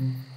Mm-hmm.